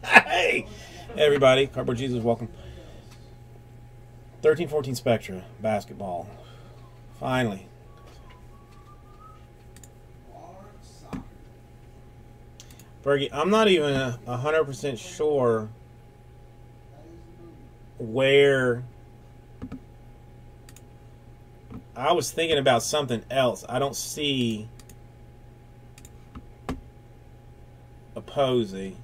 hey, everybody. Cardboard Jesus, welcome. 1314 Spectra, basketball. Finally. Bergie, I'm not even a 100% sure where. I was thinking about something else. I don't see a posy.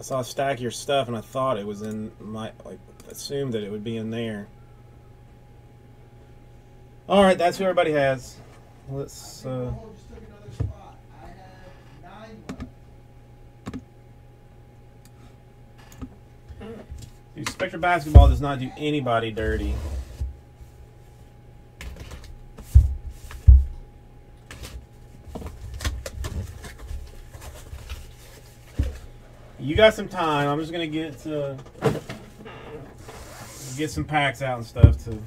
I saw a stack of your stuff and I thought it was in my like assumed that it would be in there. All right, that's who everybody has. Let's. Uh, Dude, Spectra basketball does not do anybody dirty. You got some time. I'm just gonna get to get some packs out and stuff too.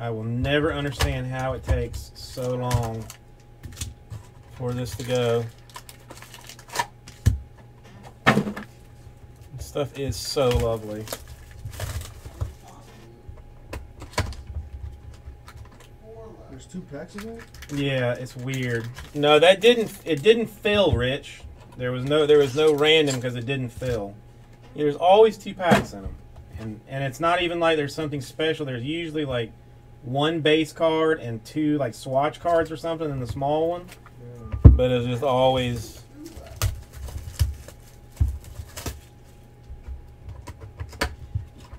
I will never understand how it takes so long for this to go. Stuff is so lovely. There's two packs of that. Yeah, it's weird. No, that didn't. It didn't fill, Rich. There was no. There was no random because it didn't fill. There's always two packs in them, and and it's not even like there's something special. There's usually like one base card and two like swatch cards or something in the small one. But it's just always.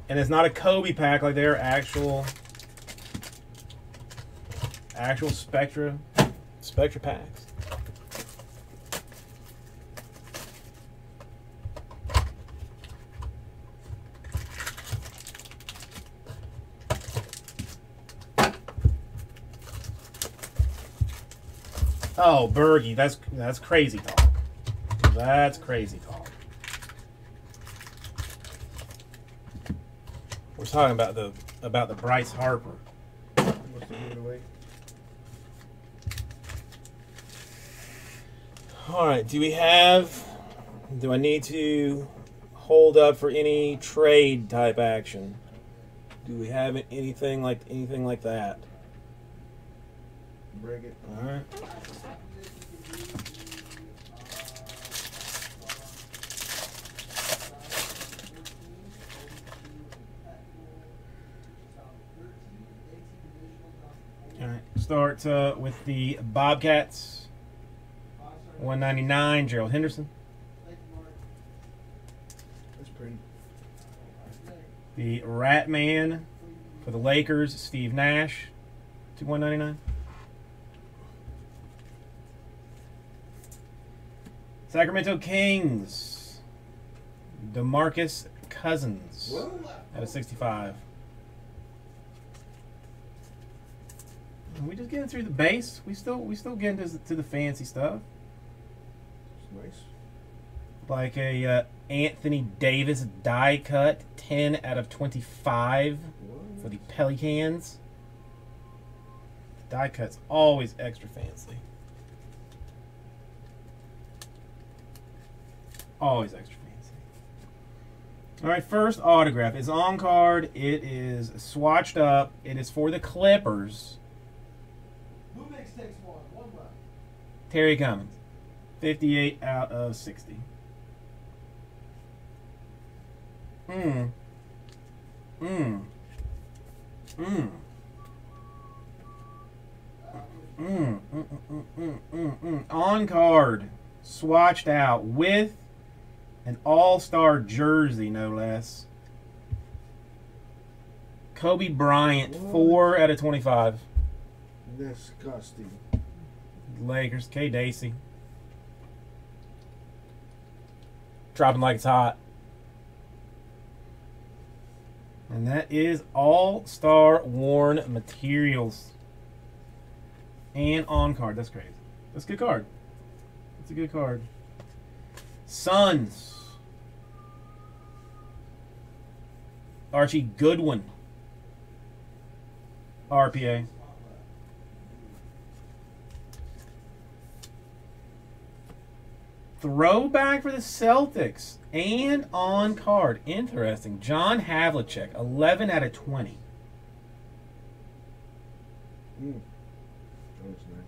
And it's not a Kobe pack like they're actual actual Spectra Spectra packs. Oh, Bergie, that's that's crazy talk. That's crazy talk. We're talking about the about the Bryce Harper. All right, do we have do I need to hold up for any trade type action? Do we have anything like anything like that? Bring it. All right. All right. Start uh, with the Bobcats. 199, Gerald Henderson. That's pretty. The Rat Man for the Lakers, Steve Nash. To 199. Sacramento Kings. DeMarcus Cousins at a 65. We just getting through the base? We still we still getting to, to the fancy stuff. It's nice. Like a uh, Anthony Davis die cut, 10 out of 25 for the Pelicans. The die cut's always extra fancy. Always extra fancy. All right, first autograph. is on card. It is swatched up. It is for the Clippers. Who makes takes one? One left. Terry Cummings. 58 out of 60. Mmm. Mmm. Mmm. Mm, mm, mm, mm, mm, mm, mm. On card, swatched out with an all star jersey, no less. Kobe Bryant, What? 4 out of 25. Disgusting. Lakers, K. Dacey. Dropping like it's hot. And that is all star worn materials. And on card. That's crazy. That's a good card. That's a good card. Suns. Archie Goodwin. RPA. Throwback for the Celtics and on card. Interesting. John Havlicek, 11 out of 20. Mm. That was nice.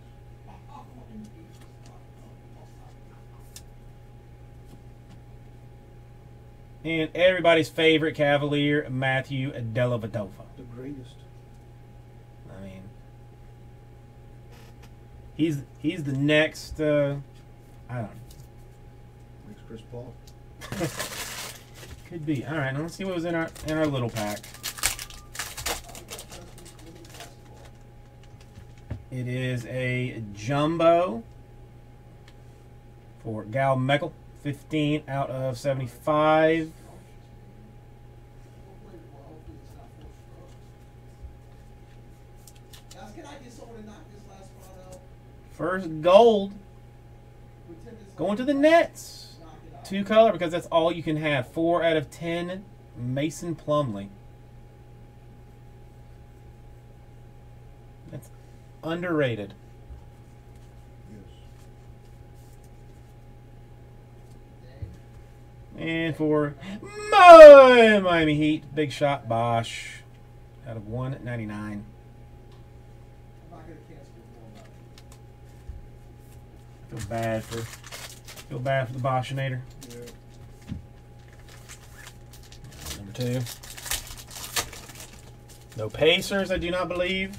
And everybody's favorite Cavalier, Matthew Dellavedova. The greatest. I mean, he's he's the next. Uh, I don't know. Next Chris Paul. Could be. All right. Now let's see what was in our in our little pack. It is a jumbo for Gal Mekel, 15 out of 75. Guys, can I get someone to knock this last spot out? First gold going to the Nets. Two color because that's all you can have. Four out of 10. Mason Plumlee. That's underrated. Yes. And for my Miami Heat, big shot Bosh out of 199. I'm not gonna cancel the Feel bad for feel bad for the Boshinator. Yeah. Number two. No Pacers, I do not believe.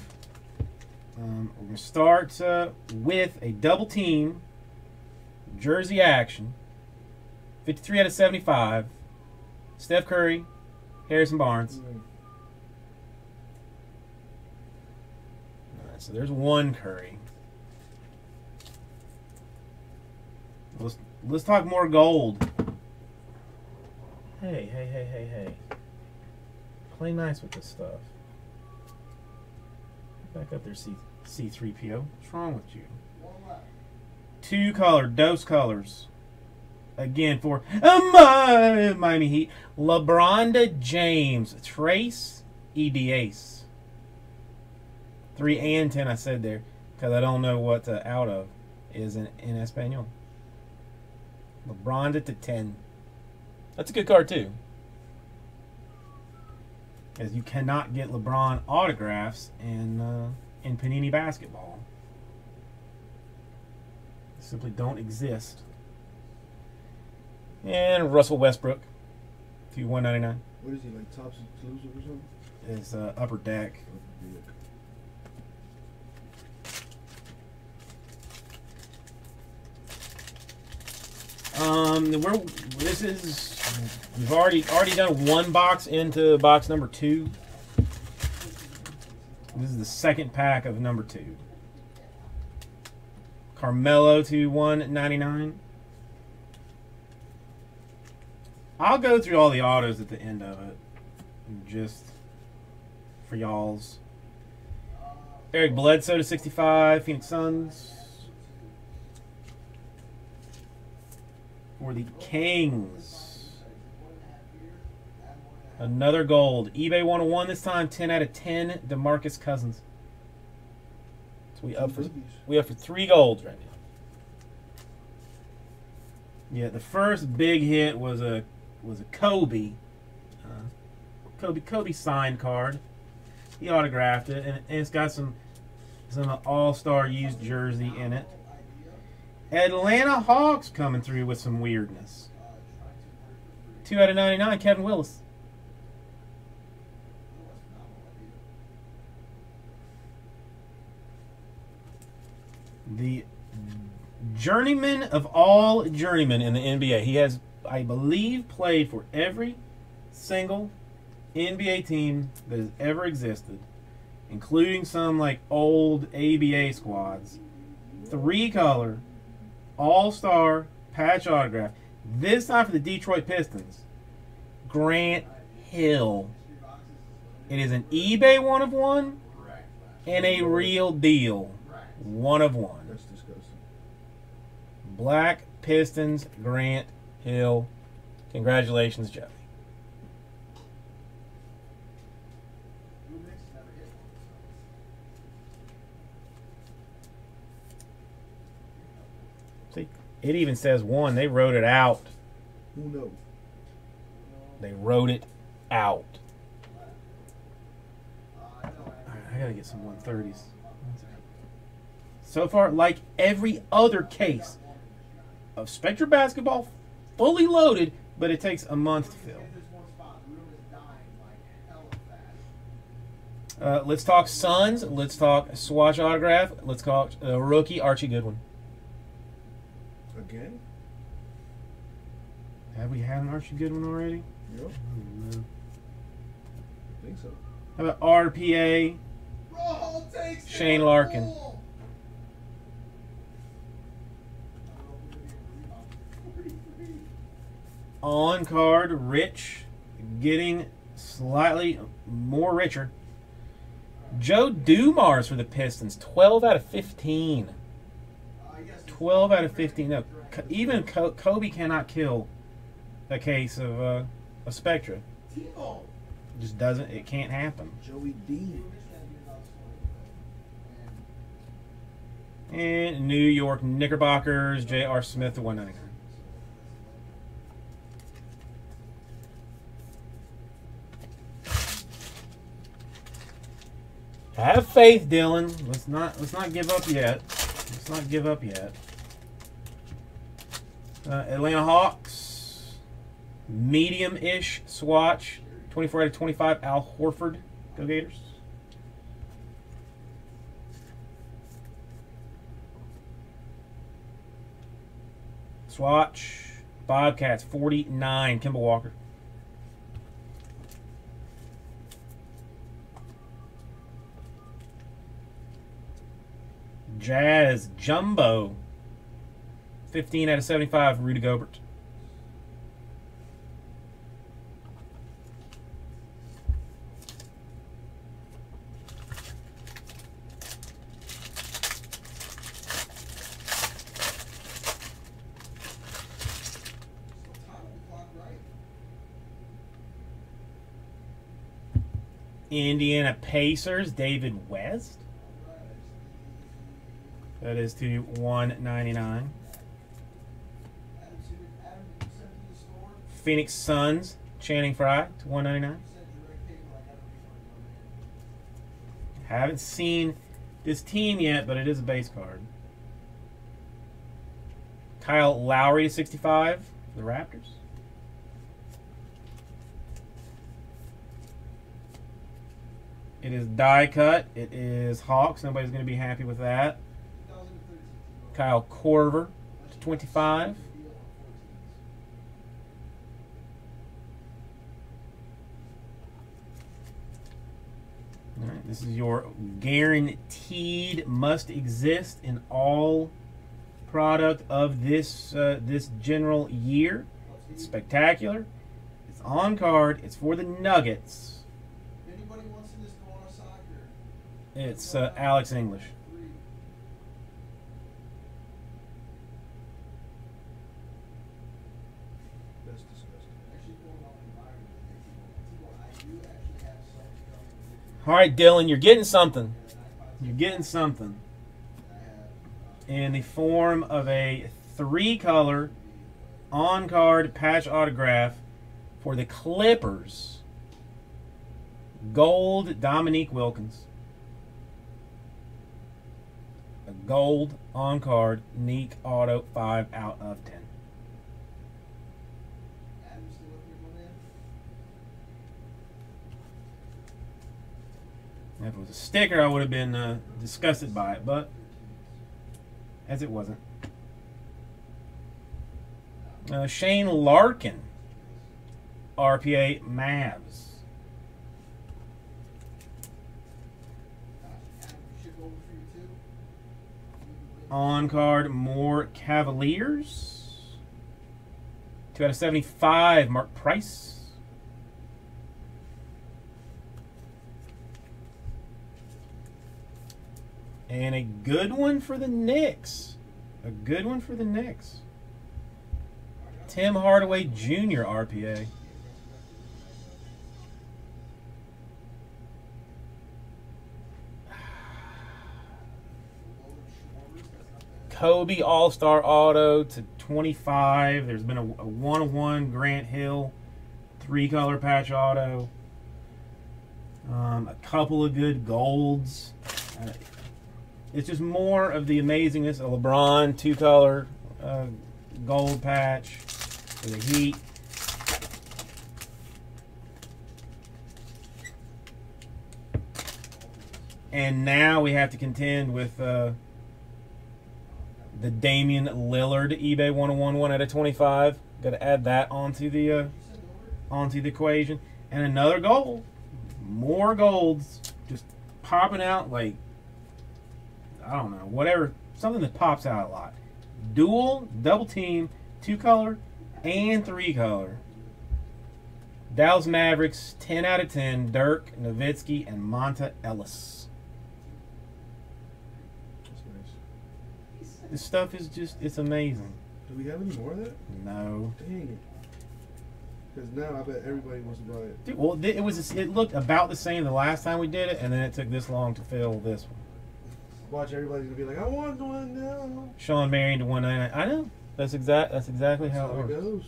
Um, we're gonna start uh, with a double team jersey action. 53 out of 75. Steph Curry, Harrison Barnes. Mm. All right, so there's one Curry. Let's let's talk more gold. Hey, hey, hey, hey, hey. Play nice with this stuff. Back up there, C C3PO. What's wrong with you? Two color, dose colors. Again for uh, Mi- Miami Heat. LeBron James. Trace ED Ace. Three and ten, I said there, because I don't know what uh, out of is in, in Espanol. LeBron to ten. That's a good card too. As you cannot get LeBron autographs in uh, in Panini basketball. They simply don't exist. And Russell Westbrook to one ninety nine What is he like? Topps exclusive or something? is uh, upper deck. Um, we're this is we've already already done one box into box number two. This is the second pack of number two. Carmelo to one ninety nine. I'll go through all the autos at the end of it, just for y'all's. Eric Bledsoe to sixty five. Phoenix Suns. For the Kings. Another gold. eBay 101 this time, 10 out of 10. Demarcus Cousins. So we up for we up for three golds right now. Yeah, the first big hit was a was a Kobe. Uh, Kobe Kobe signed card. He autographed it, and, and it's got some some All Star used jersey in it. Atlanta Hawks coming through with some weirdness. Two out of ninety nine, Kevin Willis. The journeyman of all journeymen in the NBA. He has, I believe, played for every single NBA team that has ever existed, including some like old ABA squads. Three color, all star patch autograph. This time for the Detroit Pistons. Grant Hill. It is an eBay one of one and a real deal one of one. That's disgusting. Black Pistons, Grant Hill. Congratulations, Joey. Blue Mix never hit one. See, it even says one. They wrote it out. Who knows? They wrote it out. I know. All right, I gotta get some 130s. So far, like every other case of Spectra basketball, fully loaded, but it takes a month to fill. If there's one spot, the room is dying like hella fast. Uh, let's talk Suns. Let's talk Swatch autograph. Let's talk uh, rookie Archie Goodwin. Again? Have we had an Archie Goodwin already? Yep. No. I think so. How about RPA? Takes Shane. Larkin. I don't know if we're gonna be able to rebound. 43. On card, Rich, getting slightly more richer. Joe Dumars for the Pistons, 12 out of 15. Uh, yes, it's 12 out of 15. No, even Kobe cannot kill a case of uh, a Spectra. Just doesn't. It can't happen. Joey D. and New York Knickerbockers, J.R. Smith to 199. Have faith, Dylan. Let's not let's not give up yet. Let's not give up yet. Uh, Atlanta Hawks, medium-ish swatch, 24 out of 25. Al Horford, go Gators. Swatch, Bobcats, 49. Kemba Walker. Jazz, Jumbo, 15 out of 75. Rudy Gobert. Indiana Pacers, David West. That is to 199. Adam, sent it- Adam, you sent it to the store. Phoenix Suns, Channing Frye to 199. You sent direct paper. I got a refund on Haven't seen this team yet, but it is a base card. Kyle Lowry to 65 for the Raptors. It is die cut. It is Hawks. Nobody's going to be happy with that. It. 2036. Kyle Korver to 25. Deal on 14s. All right, this is your guaranteed must exist in all product of this uh, this general year. It's spectacular. It's on card. It's for the Nuggets. Anybody wants to just go on soccer. It's uh, Alex English. Three. That's disgusting. Actually, going on environment. Timo, I do actually have some coming. All right, Dylan, you're getting something. You're getting something in the form of a three-color on-card patch autograph for the Clippers. Gold Dominique Wilkins. A gold on card, Nique Auto, 5 out of 10. Adam still with me, my man? If it was a sticker, I would have been uh, disgusted by it, but as it wasn't. Uh, Shane Larkin, RPA Mavs. On card, more Cavaliers. 2 out of 75, Mark Price. And a good one for the Knicks. A good one for the Knicks. Tim Hardaway Jr. RPA. Kobe All Star Auto to 25. There's been a, a one on one Grant Hill three color patch auto. Um, a couple of good golds. Uh, it's just more of the amazingness of LeBron two color uh, gold patch for the Heat. And now we have to contend with uh, the Damian Lillard eBay 101 1 out of 25. Got to add that onto the uh, onto the equation. And another gold. More golds just popping out like I don't know, whatever something that pops out a lot. Dual, double team, two color, and three color. Dallas Mavericks, 10 out of 10. Dirk, Nowitzki, and Monta Ellis. That's nice. This stuff is just, it's amazing. Do we have any more of that? No. Dang it. Because now I bet everybody wants to buy it. Dude, well, it was it looked about the same the last time we did it, and then it took this long to fill this one. Watch everybody's gonna be like, I want one now. Shawn Marion to 199. I know. That's exact. That's exactly That's how how it it goes.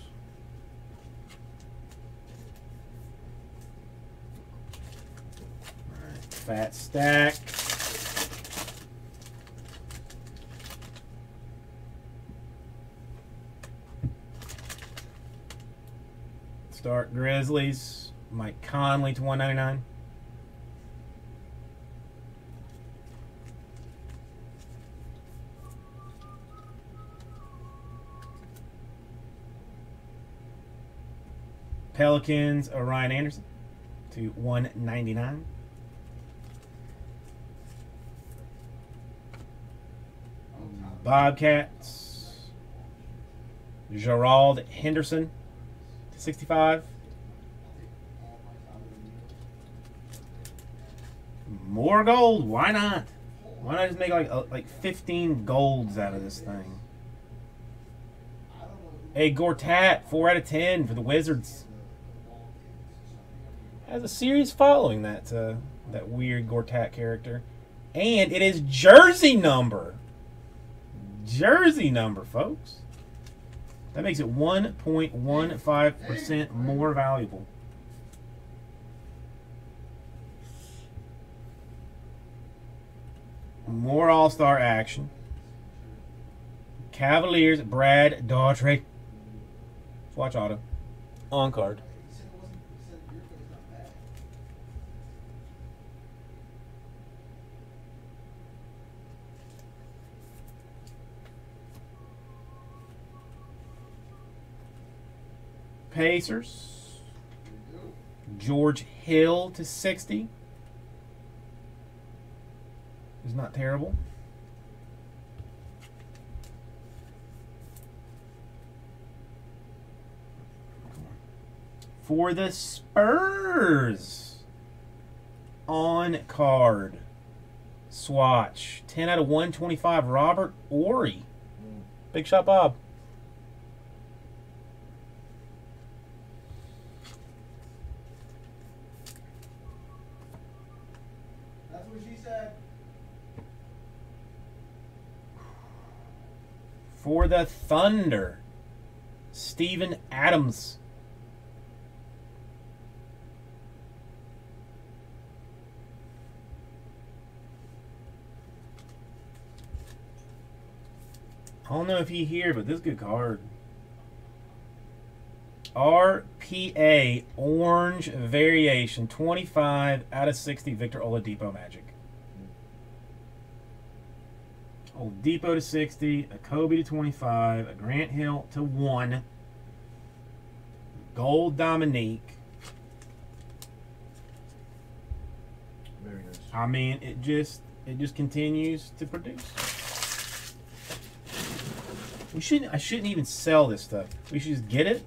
Fat stack. Start Grizzlies. Mike Conley to 199. Pelicans, Orion Anderson to 199. Bobcats. Gerald Henderson to 65. More gold. Why not? Why not just make like uh, like 15 golds out of this thing? Hey, Gortat, 4 out of 10 for the Wizards. Has a serious following, that, uh, that weird Gortat character. And it is jersey number. Jersey number, folks. That makes it 1.15% more valuable. More All Star action. Cavaliers, Brad Daugherty. Watch auto. On card. He said it wasn't, he said your play's not bad. Pacers. George Hill to 60. Is not terrible. For the Spurs. On card. Swatch. 10 out of 125. Robert Horry. Big shot, Bob. That's what she said. For the Thunder, Steven Adams. I don't know if he here, but this is a good card. RPA Orange Variation 25 out of 60 Victor Oladipo Magic. Oladipo to 60, a Kobe to 25, a Grant Hill to 1, Gold Dominique. Very nice. I mean, it just it just continues to produce. We shouldn't. I shouldn't even sell this stuff. We should just get it,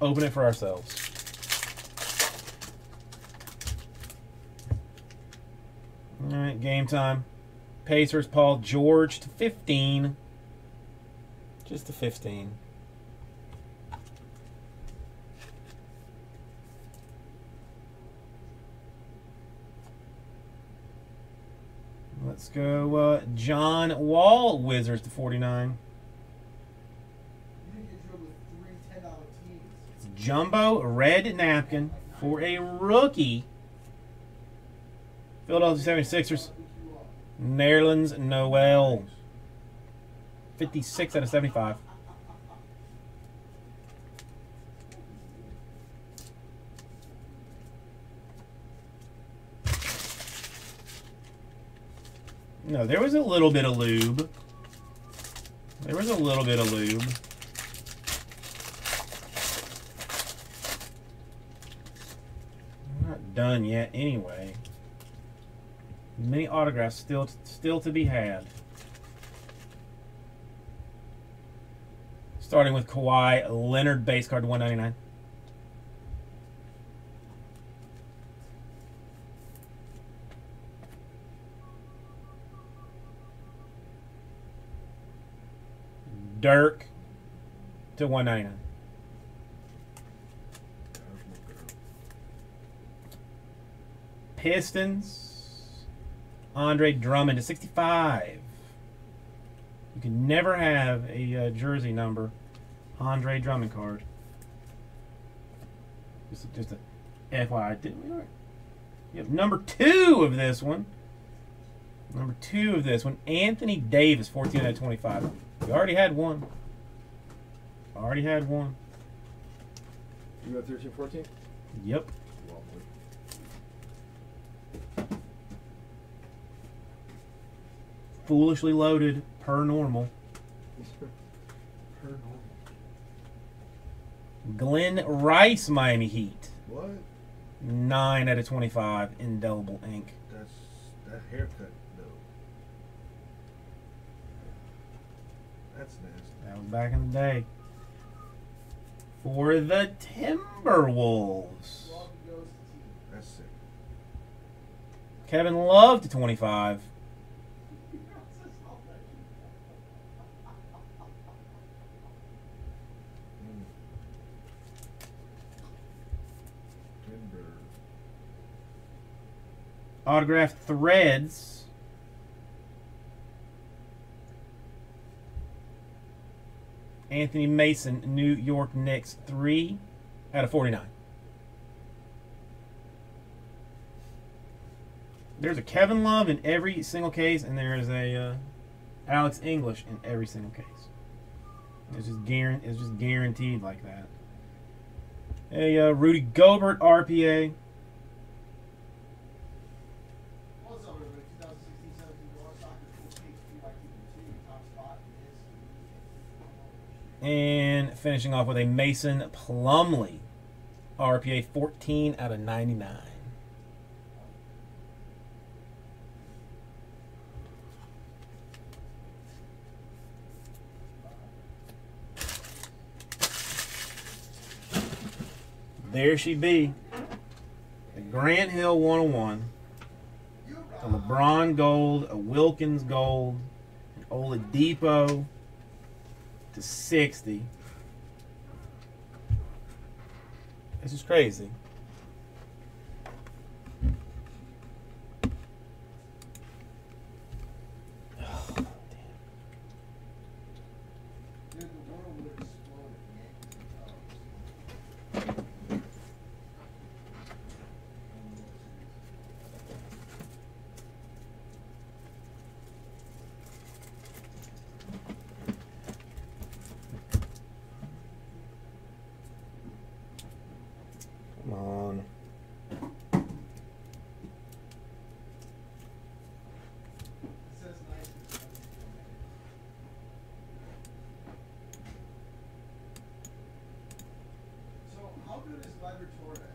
open it for ourselves. All right, game time. Pacers, Paul George to 15. Just to 15. Let's go uh, John Wall, Wizards to 49. You didn't get drilled with three ten dollar teams. It's jumbo red napkin for a rookie. Philadelphia 76ers, Nerlens Noel. 56 out of 75. No, there was a little bit of lube. There was a little bit of lube. I'm not done yet anyway. Many autographs still still to be had. Starting with Kawhi Leonard base card 199. Dirk to 199. Pistons. Andre Drummond to 65. You can never have a uh, jersey number Andre Drummond card. Just, just a FYI. Didn't we? Yep, number two of this one. Number two of this one, Anthony Davis, 14 out of 25. We already had one. Already had one. You got 13, 14? Yep. Lovely. Foolishly loaded, per normal. Per normal. Glen Rice, Miami Heat. What? 9 out of 25, indelible ink. That's that haircut though. That's nasty. That was back in the day. For the Timberwolves. Love goes to team. That's sick. Kevin Love to 25. Mm. Timber. Autographed threads. Anthony Mason, New York Knicks, 3 out of 49. There's a Kevin Love in every single case, and there is a uh, Alex English in every single case. It's just guaranteed. It's just guaranteed like that. A uh, Rudy Gobert RPA. And finishing off with a Mason Plumlee RPA 14 out of 99. There she be. A Grant Hill 101. A LeBron gold, a Wilkins gold, an Oladipo to 60. This is crazy. Oh, damn. Dude, the world would explode if Yankees were Cubs. Come on. It says nice. but it doesn't feel nice.